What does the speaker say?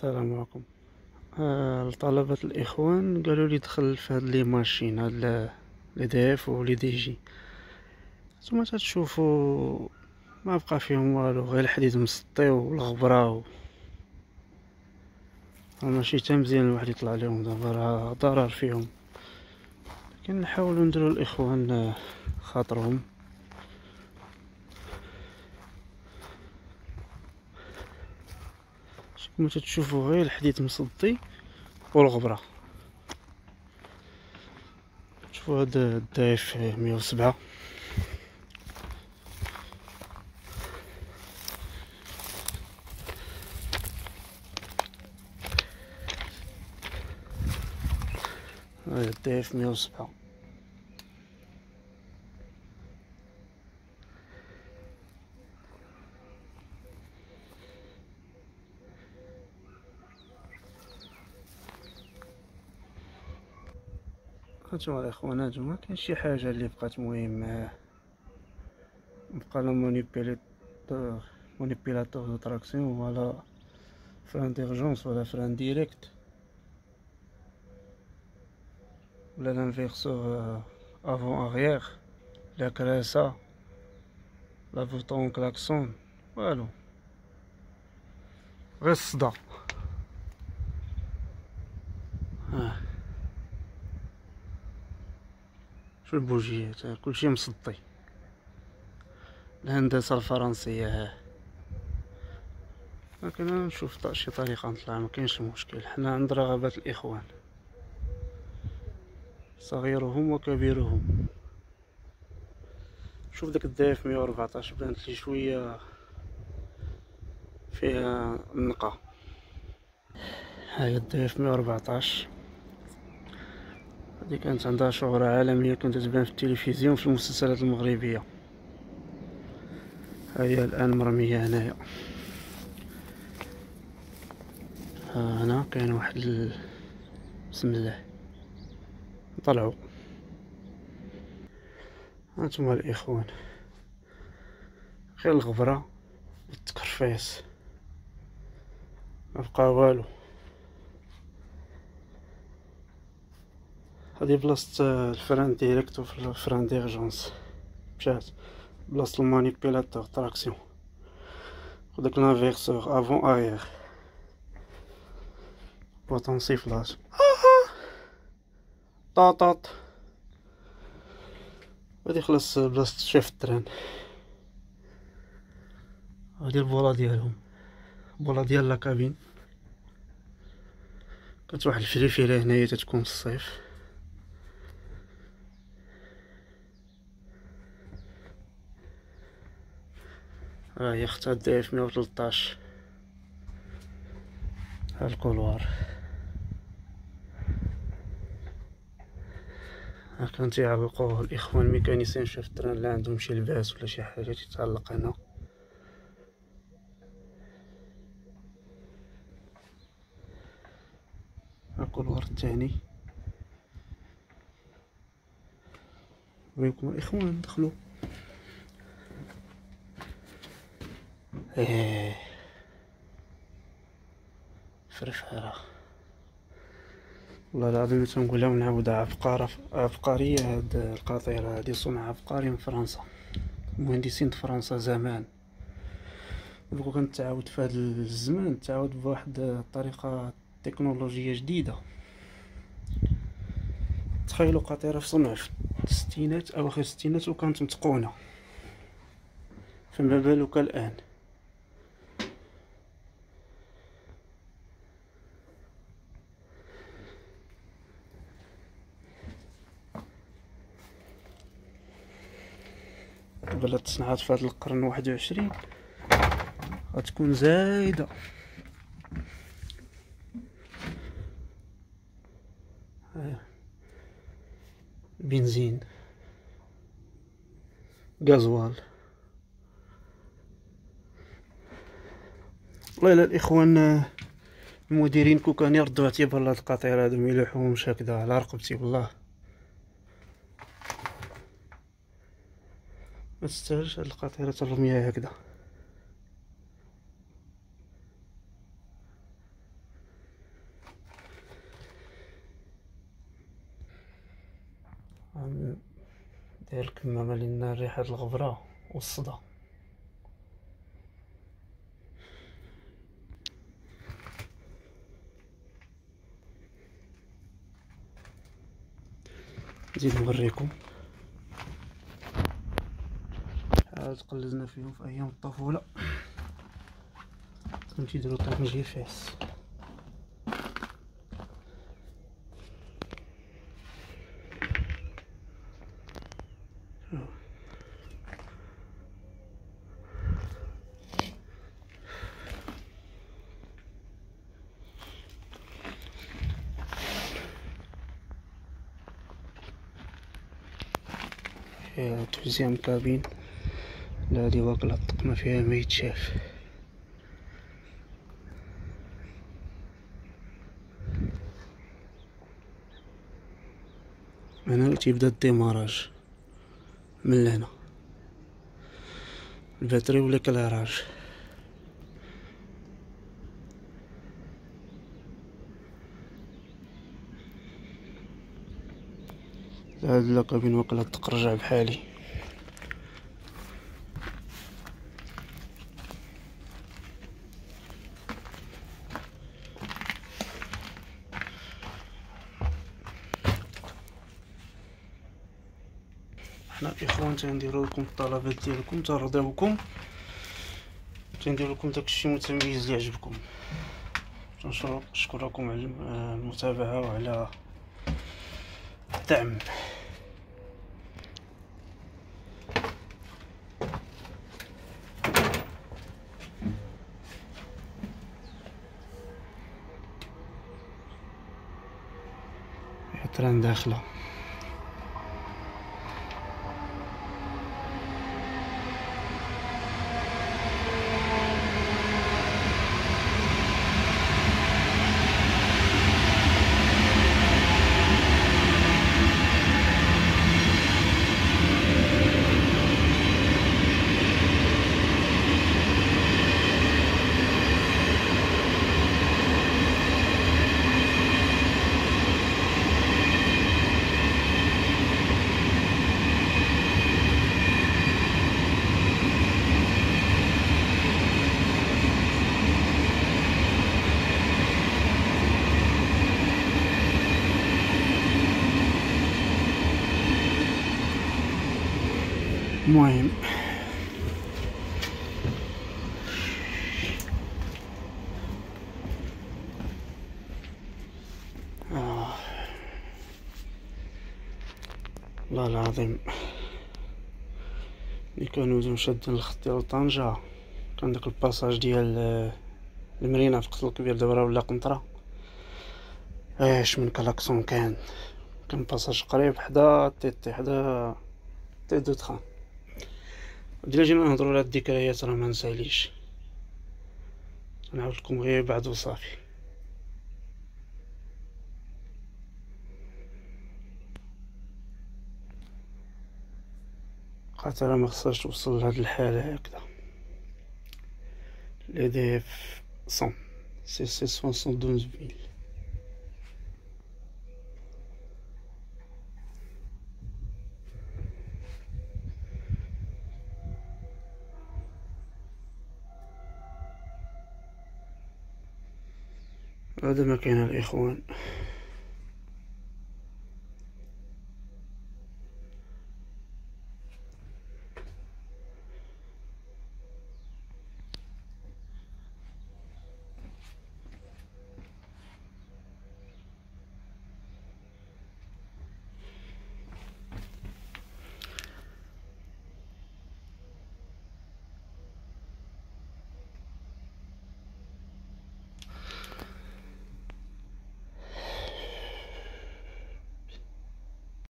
السلام عليكم. آه لطلبة الإخوان قالوا لي دخل في هاد les machines هاد les DF و les DG. نتوما تتشوفو ما بقى فيهم والو غير الحديد مصدي و الغبرة و ماشي تا مزيان الواحد يطلع ليهم دابا راه ضرر فيهم. لكن نحاولو نديرو الإخوان خاطرهم. كما تشوفوا غير الحديد مصدي والغبرة. شوفوا هذا الدايف 107 هذا الدايف 107 هانتوما الاخوان هانتوما كاين شي حاجة اللي بقات مهمة. بقى لا manipulateur manipulateur de traction ولا frein d'urgence ولا frein direct ولا l'inverseur avant arrière لا كراسة لا bouton klaxon والو غير الصدى شو البوجيات كلشي مصدي. الهندسة الفرنسية. ها لكن نشوف شي طريقة نطلع ما كاينش مشكل. حنا عند رغبات الإخوان. صغيرهم وكبيرهم. شوف داك ال DF مية وربعطاش بانت لي شوية فيها النقا هاي ال DF مية وربعطاش. هذه كانت عندها شهرة عالمية كانت تبان في التلفزيون في المسلسلات المغربية. هي الآن مرمية هنايا. هنا كاين واحد ال... بسم الله. طلعوا. هانتوما الإخوان. غير الغبرة والتكرفيس. مبقى والو. هادي بلاصة ال frein direct و ال frein d'urgence مشات بلاصة ال manipulateur traction. وداك l'inverseur avant arrière bouton sifflage. طاطاط. هادي خلاص بلاصة chef ال train هادي البولا ديالهم. البولا ديال لاكابين كانت واحد الفريفيره هنايا تتكون في الصيف. ها هي اختها داير في مية وتلطاش. ها الكولوار. ها كان الإخوان الميكانيسيين شاف التران اللي عندهم شي لباس ولا شي حاجة تيتعلق هنا. الكولوار الثاني ويكم الإخوان دخلوا. إيه. فرفارة والله العظيم تنقولها ونعاودها عبقرة عبقرية هاد القطيرة هادي صنع عبقري من فرنسا. مهندسين فرنسا زمان. دوكا كانت تعاود في هاد الزمان تعاود بواحد الطريقة تكنولوجية جديدة. تخيلوا قطيرة في صنع في الستينات أواخر الستينات وكانت متقونة. فما بالك الآن. بلا تصنعات في هذا القرن واحد وعشرين غتكون زايدة. بنزين. غازوال. والله الا الاخوان المديرين كون كان يردوا اعتبار لهاد القطير هادو ميلوحوهمش هكذا على رقبتي والله. ما تستاهلش هاد القطيرة الرميه هكذا داير الكمامة لأن ريحة الغبرة والصدى. نزيد نوريكم عاد تقلدنا فيهم في أيام الطفولة. كانوا تيديرو طنجير فاس. فيها deuxième cabine هادي واكلة الطقمة فيها ما يتشاف هنا تيبدا ال démarrage. من لهنا ال batterie و l'éclairage هاد اللاكابين واقيلا تقرجع بحالي. حنا الإخوان تنديرو لكم الطلبات ديالكم ترضيوكم تندير لكم داكشي متميز اللي يعجبكم نشكركم على المتابعة وعلى الدعم. تران داخلة. المهم آه. الله العظيم. ملي كانوا شادين الخط ديال طنجة كان داك الباساج ديال آه، المرينة في قصر الكبير دابا ولا قنطرة. اش من كلاكسون كان. كان باساج قريب حدا تيتي حدا تي دو تخان. ديلا جينا نهضروا على الذكريات راه ما نساليش. نعاود لكم غير بعد وصافي. خاطر ما خصهاش توصل لهاد الحالة هكذا. لي دي اف 100 سي سي 72000 هذا مكان الإخوان.